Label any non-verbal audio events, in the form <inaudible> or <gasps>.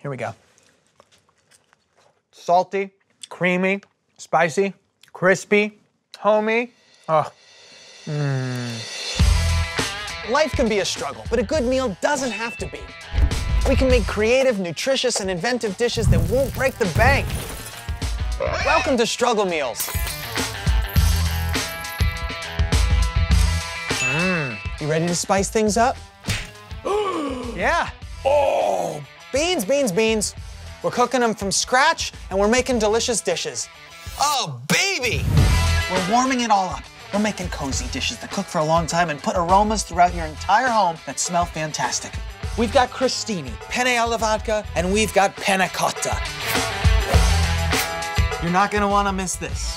Here we go. Salty, creamy, spicy, crispy, homey. Oh, mm. Life can be a struggle, but a good meal doesn't have to be. We can make creative, nutritious, and inventive dishes that won't break the bank. Welcome to Struggle Meals. Mmm. You ready to spice things up? <gasps> yeah. Oh, beans, beans, beans. We're cooking them from scratch and we're making delicious dishes. Oh, baby! We're warming it all up. We're making cozy dishes that cook for a long time and put aromas throughout your entire home that smell fantastic. We've got crostini, penne alla vodka, and we've got panna cotta. You're not gonna wanna miss this.